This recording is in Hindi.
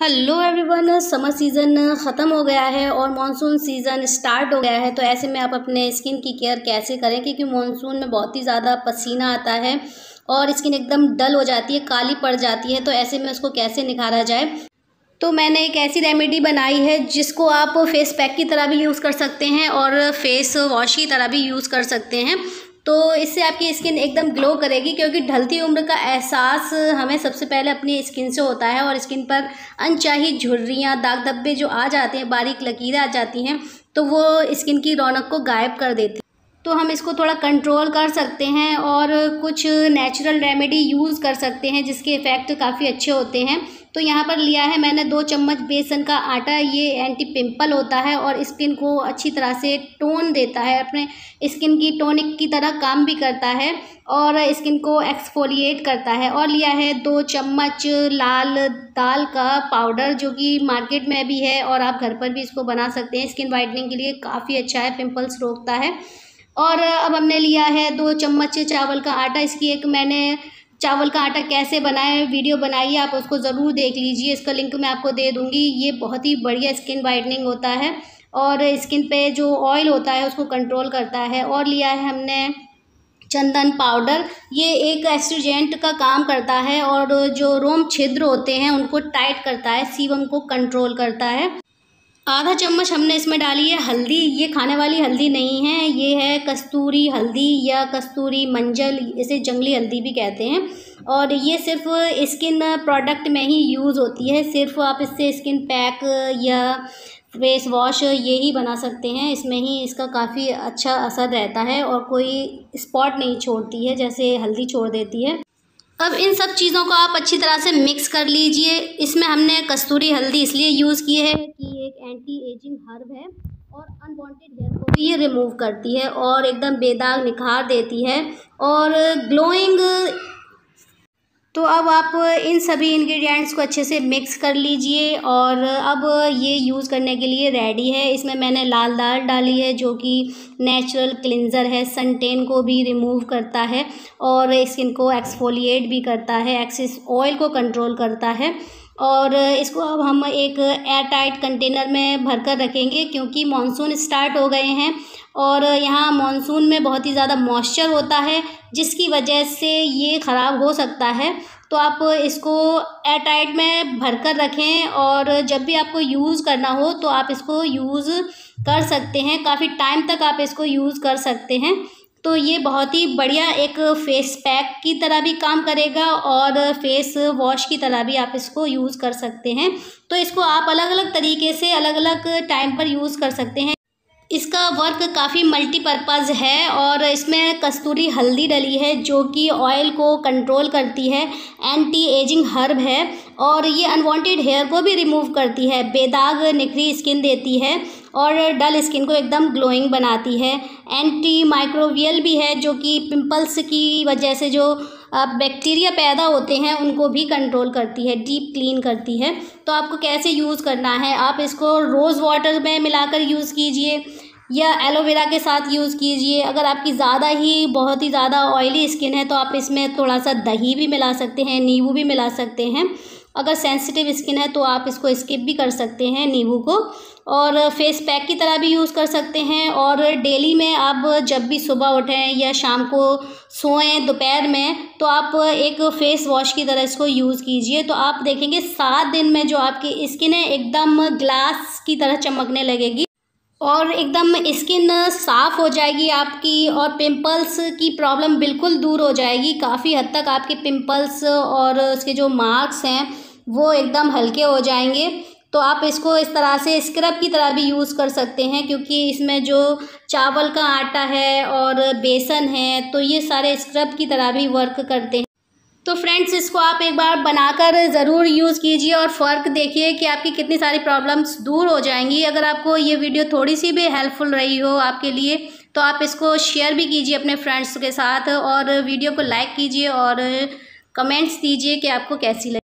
हेलो एवरीवन समर सीज़न ख़त्म हो गया है और मानसून सीज़न स्टार्ट हो गया है। तो ऐसे में आप अपने स्किन की केयर कैसे करें? क्योंकि मानसून में बहुत ही ज़्यादा पसीना आता है और स्किन एकदम डल हो जाती है, काली पड़ जाती है। तो ऐसे में उसको कैसे निखारा जाए? तो मैंने एक ऐसी रेमेडी बनाई है जिसको आप फेस पैक की तरह भी यूज़ कर सकते हैं और फेस वॉश की तरह भी यूज़ कर सकते हैं। तो इससे आपकी स्किन एकदम ग्लो करेगी, क्योंकि ढलती उम्र का एहसास हमें सबसे पहले अपनी स्किन से होता है और स्किन पर अनचाही झुर्रियाँ दाग धब्बे जो आ जाते हैं, बारीक लकीरें आ जाती हैं तो वो स्किन की रौनक को गायब कर देती तो हम इसको थोड़ा कंट्रोल कर सकते हैं और कुछ नेचुरल रेमेडी यूज़ कर सकते हैं, जिसके इफ़ेक्ट काफ़ी अच्छे होते हैं। तो यहाँ पर लिया है मैंने दो चम्मच बेसन का आटा। ये एंटी पिंपल होता है और स्किन को अच्छी तरह से टोन देता है। अपने स्किन की टोनिक की तरह काम भी करता है और स्किन को एक्सफोलिएट करता है। और लिया है दो चम्मच लाल दाल का पाउडर जो कि मार्केट में भी है और आप घर पर भी इसको बना सकते हैं। स्किन वाइटनिंग के लिए काफ़ी अच्छा है पिंपल्स रोकता है। और अब हमने लिया है दो चम्मच चावल का आटा। इसकी एक मैंने चावल का आटा कैसे बनाए वीडियो बनाइए आप उसको ज़रूर देख लीजिए। इसका लिंक मैं आपको दे दूँगी। ये बहुत ही बढ़िया स्किन वाइटनिंग होता है और स्किन पे जो ऑयल होता है उसको कंट्रोल करता है। और लिया है हमने चंदन पाउडर। ये एक एस्ट्रोजेंट का काम करता है और जो रोम छिद्र होते हैं उनको टाइट करता है, सीवम को कंट्रोल करता है। आधा चम्मच हमने इसमें डाली है हल्दी। ये खाने वाली हल्दी नहीं है। ये है कस्तूरी हल्दी या कस्तूरी मंजल इसे जंगली हल्दी भी कहते हैं। और ये सिर्फ़ स्किन प्रोडक्ट में ही यूज़ होती है। सिर्फ़ आप इससे स्किन पैक या फेस वॉश ये ही बना सकते हैं। इसमें ही इसका काफ़ी अच्छा असर रहता है और कोई स्पॉट नहीं छोड़ती है, जैसे हल्दी छोड़ देती है। अब इन सब चीज़ों को आप अच्छी तरह से मिक्स कर लीजिए। इसमें हमने कस्तूरी हल्दी इसलिए यूज़ की है कि एक एंटी एजिंग हर्ब है और अनवांटेड हेयर को भी ये रिमूव करती है और एकदम बेदाग निखार देती है और ग्लोइंग तो अब आप इन सभी इंग्रेडिएंट्स को अच्छे से मिक्स कर लीजिए और अब ये यूज़ करने के लिए रेडी है। इसमें मैंने लाल दाल डाली है जो कि नेचुरल क्लिनज़र है। सनटेन को भी रिमूव करता है और स्किन को एक्सफोलिएट भी करता है। एक्सिस ऑयल को कंट्रोल करता है। और इसको अब हम एक एयर टाइट कंटेनर में भर कर रखेंगे क्योंकि मानसून स्टार्ट हो गए हैं और यहाँ मानसून में बहुत ही ज़्यादा मॉइस्चर होता है, जिसकी वजह से ये ख़राब हो सकता है। तो आप इसको एयर टाइट में भर कर रखें और जब भी आपको यूज़ करना हो तो आप इसको यूज़ कर सकते हैं। काफ़ी टाइम तक आप इसको यूज़ कर सकते हैं। तो ये बहुत ही बढ़िया एक फेस पैक की तरह भी काम करेगा और फेस वॉश की तरह भी आप इसको यूज़ कर सकते हैं। तो इसको आप अलग अलग तरीके से अलग अलग टाइम पर यूज़ कर सकते हैं। इसका वर्क काफ़ी मल्टीपर्पज़ है और इसमें कस्तूरी हल्दी डली है जो कि ऑयल को कंट्रोल करती है। एंटी एजिंग हर्ब है और ये अनवांटेड हेयर को भी रिमूव करती है। बेदाग, निखरी स्किन देती है। और डल स्किन को एकदम ग्लोइंग बनाती है। एंटी माइक्रोवियल भी है, जो कि पिंपल्स की वजह से जो बैक्टीरिया पैदा होते हैं, उनको भी कंट्रोल करती है, डीप क्लीन करती है। तो आपको कैसे यूज़ करना है? आप इसको रोज़ वाटर में मिलाकर यूज़ कीजिए, या एलोवेरा के साथ यूज़ कीजिए। अगर आपकी ज़्यादा ही, बहुत ही ज़्यादा ऑयली स्किन है तो आप इसमें थोड़ा सा दही भी मिला सकते हैं, नींबू भी मिला सकते हैं। अगर सेंसिटिव स्किन है तो आप इसको स्किप भी कर सकते हैं नींबू को। और फेस पैक की तरह भी यूज़ कर सकते हैं। और डेली में आप जब भी सुबह उठें या शाम को सोएँ दोपहर में तो आप एक फेस वॉश की तरह इसको यूज़ कीजिए। तो आप देखेंगे सात दिन में जो आपकी स्किन है, एकदम ग्लास की तरह चमकने लगेगी। और एकदम स्किन साफ़ हो जाएगी आपकी और पिंपल्स की प्रॉब्लम बिल्कुल दूर हो जाएगी। काफ़ी हद तक आपके पिंपल्स और उसके जो मार्क्स हैं, वो एकदम हल्के हो जाएँगे। तो आप इसको इस तरह से स्क्रब की तरह भी यूज़ कर सकते हैं, क्योंकि इसमें जो चावल का आटा है और बेसन है तो ये सारे स्क्रब की तरह भी वर्क करते हैं। तो फ्रेंड्स इसको आप एक बार बनाकर ज़रूर यूज़ कीजिए और फ़र्क देखिए कि आपकी कितनी सारी प्रॉब्लम्स दूर हो जाएँगी। अगर आपको ये वीडियो थोड़ी सी भी हेल्पफुल रही हो आपके लिए तो आप इसको शेयर भी कीजिए अपने फ्रेंड्स के साथ और वीडियो को लाइक कीजिए और कमेंट्स दीजिए कि आपको कैसी लगी।